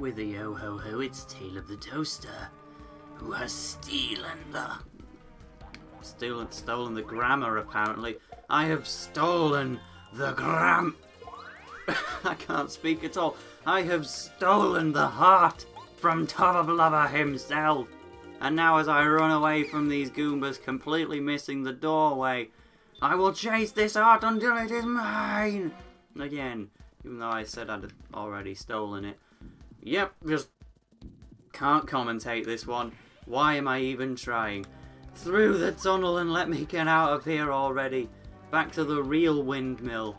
with the yo ho ho, it's Tale of the Toaster, who has stolen the. Stolen, stolen the grammar, apparently. I have stolen the gram. I can't speak at all. I have stolen the heart from Tubba Blubba himself. And now, as I run away from these Goombas, completely missing the doorway, I will chase this heart until it is mine! Again, even though I said I'd already stolen it. Yep, just can't commentate this one. Why am I even trying? Through the tunnel and let me get out of here already. Back to the real windmill.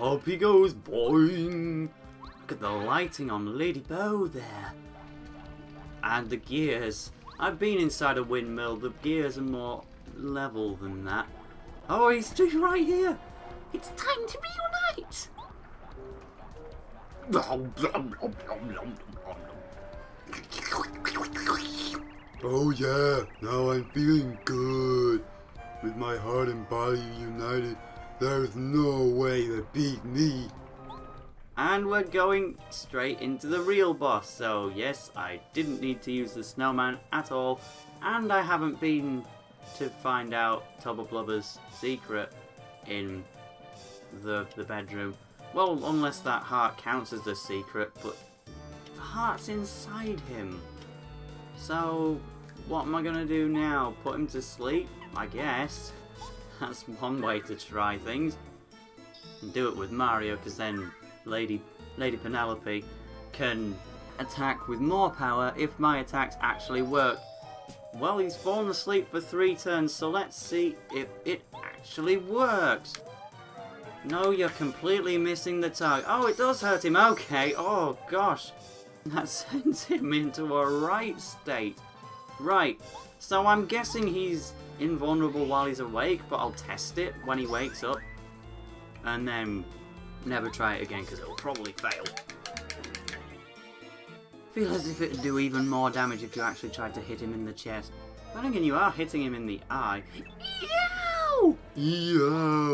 Up he goes, boing! Look at the lighting on Lady Bow there. And the gears. I've been inside a windmill. The gears are more level than that. Oh, he's just right here. It's time to reunite. Oh yeah, now I'm feeling good. With my heart and body united, there's no way to beat me. And we're going straight into the real boss. So yes, I didn't need to use the snowman at all. And I haven't been to find out Tubba Blubba's secret in the, the bedroom. Well, unless that heart counts as the secret, but the heart's inside him. So, what am I going to do now? Put him to sleep? I guess. That's one way to try things. And do it with Mario, because then Lady, Lady Penelope can attack with more power if my attacks actually work. Well, he's fallen asleep for three turns, so let's see if it actually works. No, you're completely missing the target. Oh, it does hurt him. Okay. Oh, gosh. That sends him into a right state. Right. So I'm guessing he's invulnerable while he's awake, but I'll test it when he wakes up. And then never try it again because it'll probably fail. Feel as if it'd do even more damage if you actually tried to hit him in the chest. But again, you are hitting him in the eye. Yow! Yo!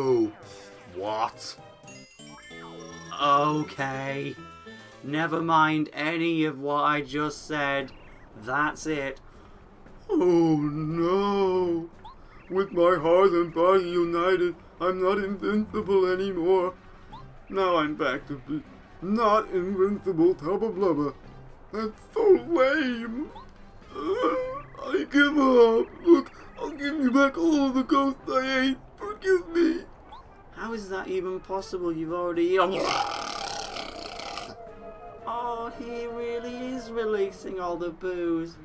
What? Okay. Never mind any of what I just said. That's it. Oh no! With my heart and body united, I'm not invincible anymore. Now I'm back to be not invincible Tubba Blubba. That's so lame. I give up. Look, I'll give you back all the ghosts I ate. Forgive me. How is that even possible? You've already. Oh, he really is releasing all the Boos.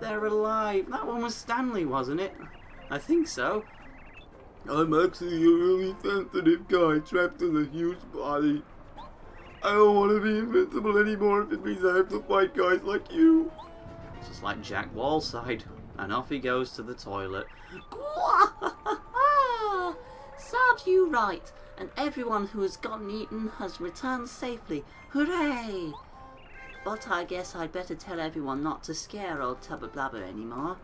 They're alive. That one was Stanley, wasn't it? I think so. I'm actually a really sensitive guy trapped in a huge body. I don't want to be invincible anymore if it means I have to fight guys like you. Just like Jack Wallside. And off he goes to the toilet. You right, and everyone who has gotten eaten has returned safely. Hooray! But I guess I'd better tell everyone not to scare old Tubba Blubba anymore.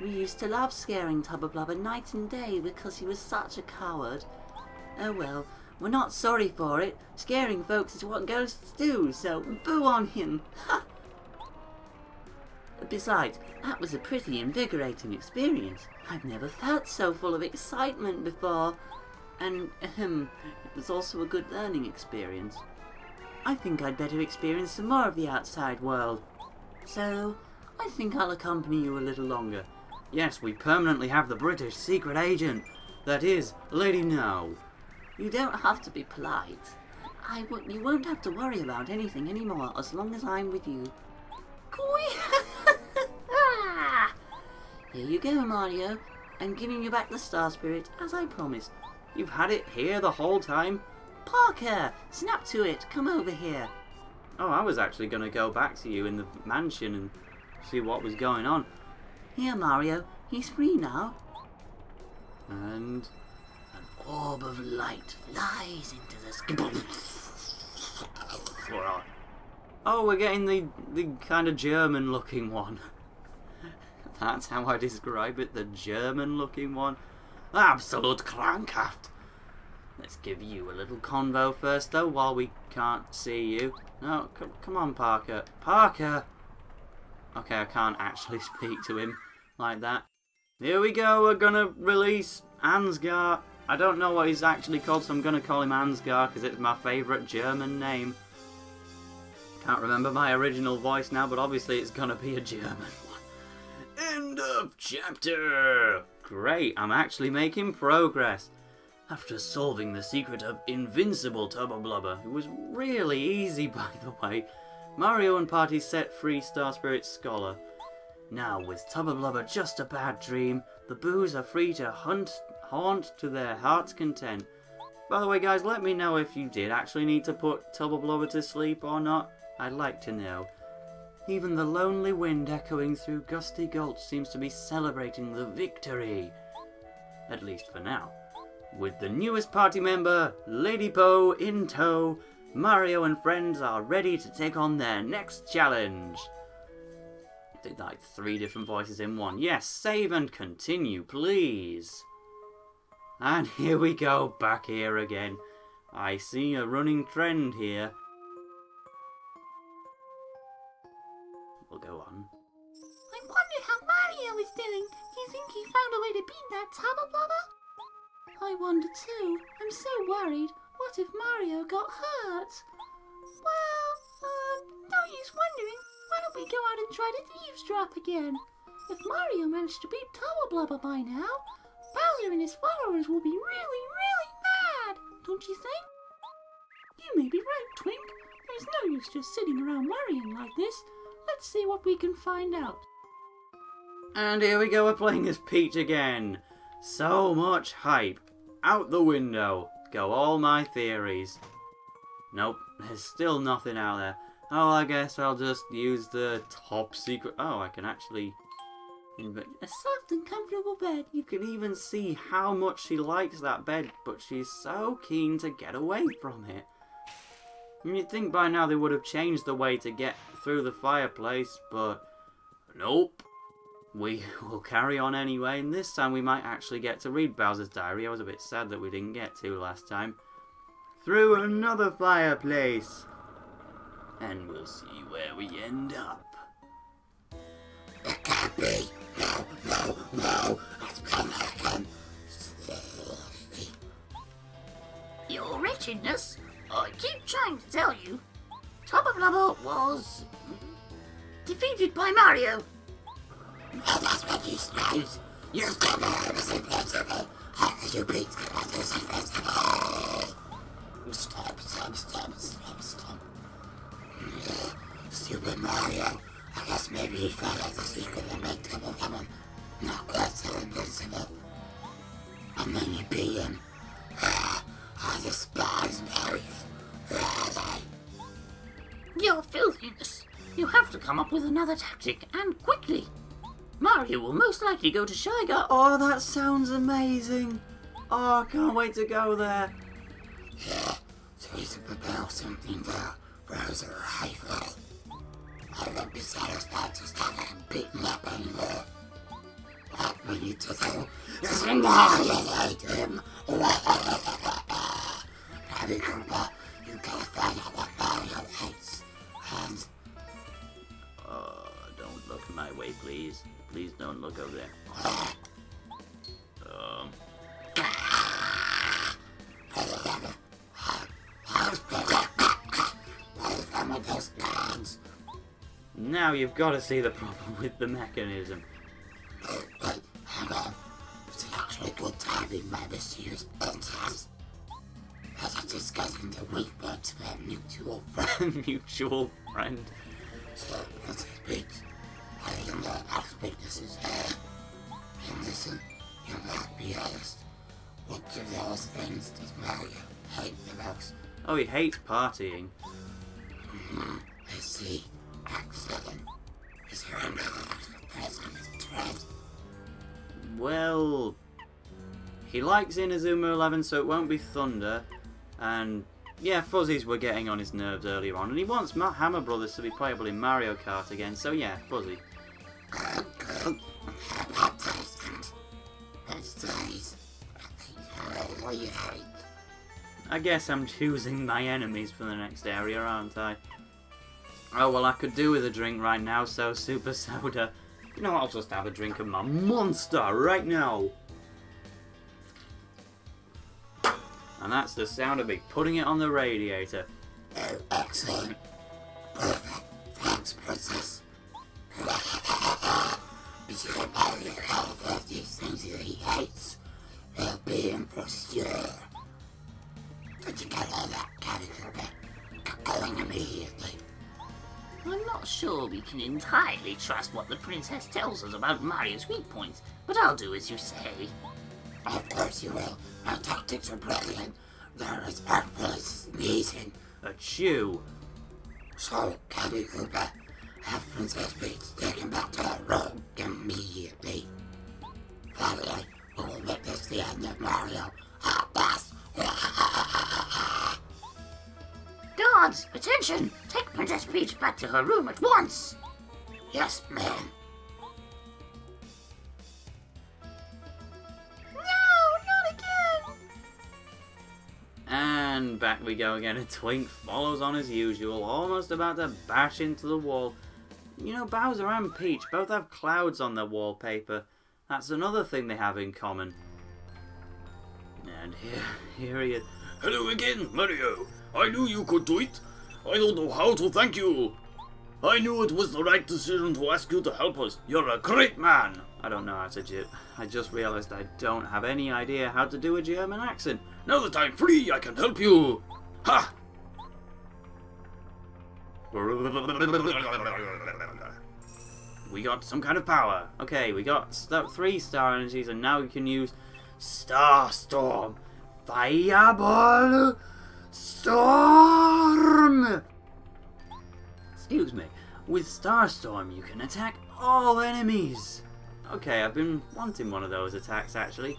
We used to love scaring Tubba Blubba night and day because he was such a coward. Oh well, we're not sorry for it. Scaring folks is what ghosts do, so boo on him. Besides, that was a pretty invigorating experience. I've never felt so full of excitement before. And, ahem, it was also a good learning experience. I think I'd better experience some more of the outside world. So, I think I'll accompany you a little longer. Yes, we permanently have the British secret agent. That is, Lady No. You don't have to be polite. I w- you won't have to worry about anything anymore as long as I'm with you. Here you go, Mario. I'm giving you back the Star Spirit, as I promised. You've had it here the whole time? Parker, snap to it. Come over here. Oh, I was actually going to go back to you in the mansion and see what was going on. Here, Mario. He's free now. And an orb of light flies into the sky. Oh, we're getting the, the kind of German looking one. That's how I describe it, the German looking one. Absolute krankhaft. Let's give you a little convo first, though, while we can't see you. No, come on, Parker. Parker! Okay, I can't actually speak to him like that. Here we go, we're gonna release Ansgar. I don't know what he's actually called, so I'm gonna call him Ansgar because it's my favourite German name. Can't remember my original voice now, but obviously it's gonna be a German. End of chapter! Great, I'm actually making progress. After solving the secret of Invincible Tubba Blubba, it was really easy by the way, Mario and party set free Star Spirit Skolar. Now, with Tubba Blubba just a bad dream, the Boos are free to hunt, haunt to their heart's content. By the way, guys, let me know if you did actually need to put Tubba Blubba to sleep or not. I'd like to know. Even the lonely wind echoing through Gusty Gulch seems to be celebrating the victory. At least for now. With the newest party member, Lady Bow, in tow, Mario and friends are ready to take on their next challenge. Did like three different voices in one. Yes, save and continue, please. And here we go, back here again. I see a running trend here. We'll go on. I wonder how Mario is doing. Do you think he found a way to beat that Tubba Blubba? I wonder too. I'm so worried. What if Mario got hurt? Well, uh, no use wondering. Why don't we go out and try to eavesdrop again? If Mario managed to beat Tubba Blubba by now, Bowser and his followers will be really, really mad. Don't you think? You may be right, Twink. There's no use just sitting around worrying like this. Let's see what we can find out. And here we go, we're playing as Peach again. So much hype. Out the window go all my theories. Nope, there's still nothing out there. Oh, I guess I'll just use the top secret. Oh, I can actually. Inv- A soft and comfortable bed. you can even see how much she likes that bed, but she's so keen to get away from it. And you'd think by now they would have changed the way to get through the fireplace, but nope. We will carry on anyway, and this time we might actually get to read Bowser's Diary. I was a bit sad that we didn't get to last time. Through another fireplace. And we'll see where we end up. It can't be. Your wretchedness, I keep trying to tell you. Tubba Blubba was defeated by Mario. And that's what you. You're gonna have us invincible. How could you beat the others invincible? Stop, stop, stop, stop, stop. Stupid Mario. I guess maybe he found out the secret that made Double Lemon not quite so invincible. And then you beat him. I despise Mario. Your filthiness. You have to come up with another tactic, and quickly. Mario will most likely go to Shy Guy. Oh, that sounds amazing. Oh, I can't wait to go there. Yeah, so we should prepare something there for his arrival. I won't be satisfied just having beaten up anymore. What we need to do is annihilate him. Kammy Koopa, you gotta find out what Mario hates. And Uh, don't look my way, please. Please don't look over there. Um, now you've got to see the problem with the mechanism. Hang on. It's actually good timing, my princess. Discussing the weak points of our mutual friend. Mutual friend. So, let's speak. I am the house weaknesses here. And listen, you must be honest. Which of those things does Mario hate the most? Oh, he hates partying. Hmm, I see. Excellent. Is there another that press on his? Well, he likes Inazuma 11, so it won't be Thunder. And yeah, Fuzzies were getting on his nerves earlier on, and he wants Ma- Hammer Brothers to be playable in Mario Kart again. So yeah, Fuzzy. I guess I'm choosing my enemies for the next area, aren't I? Oh, well, I could do with a drink right now, so Super Soda. You know, I'll just have a drink of my monster right now. And that's the sound of me putting it on the radiator. Oh, excellent. Perfect. Thanks, Princess. but you can probably call for these things that he hates. They'll be in for sure. Did you get all that character Get going immediately. I'm not sure we can entirely trust what the princess tells us about Mario's weak points, but I'll do as you say. Of course you will. My tactics are brilliant. They're as artful as sneezing. A chew. So, Kammy Koopa, have Princess Peach taken back to her room immediately. Finally, we will this the end of Mario. Ah, boss. Guards, attention! Take Princess Peach back to her room at once! Yes, ma'am. Back we go again, and Twink follows on as usual, almost about to bash into the wall. You know, Bowser and Peach both have clouds on their wallpaper. That's another thing they have in common. And here, here he is. Hello again, Mario. I knew you could do it. I don't know how to thank you. I knew it was the right decision to ask you to help us. You're a great man. I don't know how to do I just realised I don't have any idea how to do a German accent. Now that I'm free, I can help you. Ha! We got some kind of power. Okay, we got st three star energies, and now we can use Star Storm, Fireball, Storm. Excuse me. With Starstorm, you can attack all enemies. Okay, I've been wanting one of those attacks actually.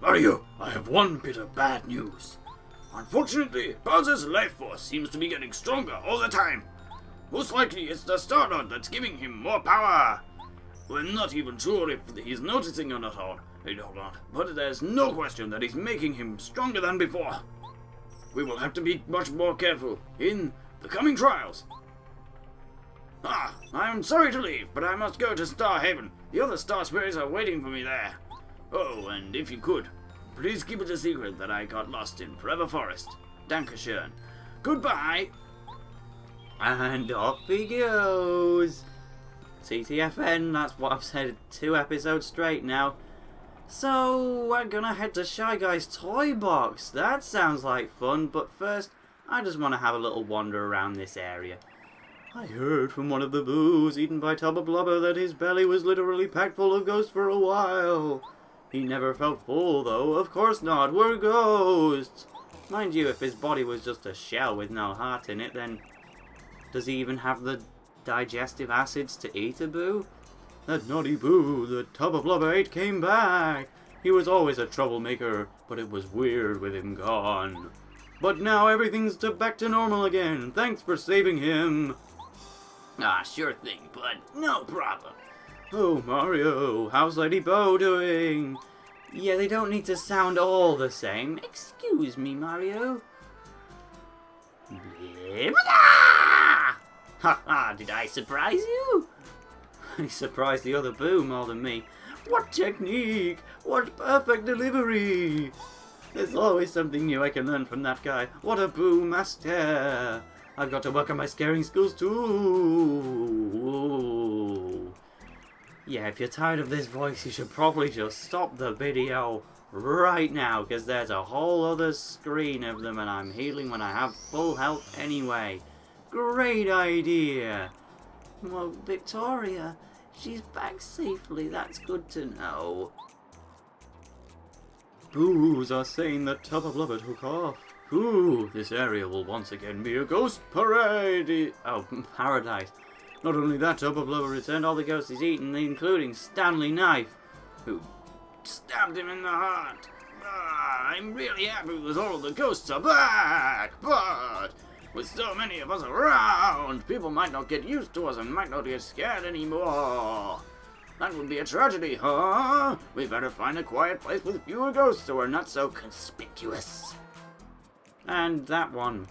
Mario, I have one bit of bad news. Unfortunately, Bowser's life force seems to be getting stronger all the time. Most likely it's the Star Rod that's giving him more power. We're not even sure if he's noticing or not, or not, but there's no question that he's making him stronger than before. We will have to be much more careful in the coming trials. Ah, I'm sorry to leave, but I must go to Star Haven. The other Star Spirits are waiting for me there. Oh, and if you could, please keep it a secret that I got lost in Forever Forest. Dankeschön. Goodbye. And off he goes. TTFN, that's what I've said two episodes straight now. So, we're gonna head to Shy Guy's toy box. That sounds like fun, but first, I just want to have a little wander around this area. I heard from one of the boos eaten by Tubba Blubba that his belly was literally packed full of ghosts for a while. He never felt full, though. Of course not. We're ghosts. Mind you, if his body was just a shell with no heart in it, then does he even have the digestive acids to eat a boo? That naughty boo that Tubba Blubba ate came back. He was always a troublemaker, but it was weird with him gone. But now everything's to back to normal again. Thanks for saving him. Ah, sure thing, bud. No problem. Oh, Mario, how's Lady Bow doing? Yeah, they don't need to sound all the same. Excuse me, Mario. Ha ha, did I surprise you? He surprised the other boo more than me. What technique! What perfect delivery! There's always something new I can learn from that guy. What a boo master! I've got to work on my scaring skills too. Yeah, if you're tired of this voice, you should probably just stop the video right now, because there's a whole other screen of them, and I'm healing when I have full health anyway. Great idea! Well, Victoria, she's back safely, that's good to know. Boos are saying that Tubba Blubba took off. Ooh, this area will once again be a ghost parade! Oh, paradise. Not only that, Tubba Blubba returned all the ghosts he's eaten, including Stanley Knife, who stabbed him in the heart. Ah, I'm really happy that all the ghosts are back, but with so many of us around, people might not get used to us and might not get scared anymore. That would be a tragedy, huh? We better find a quiet place with fewer ghosts so we're not so conspicuous. And that one,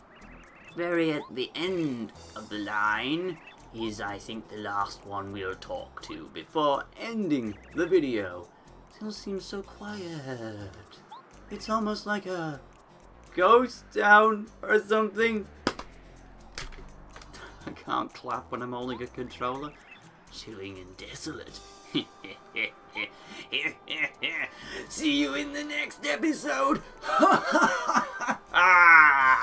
very at the end of the line, is I think the last one we'll talk to before ending the video. Still seems so quiet. It's almost like a ghost town or something. I can't clap when I'm holding a controller. Chilling and desolate. See you in the next episode. Ah!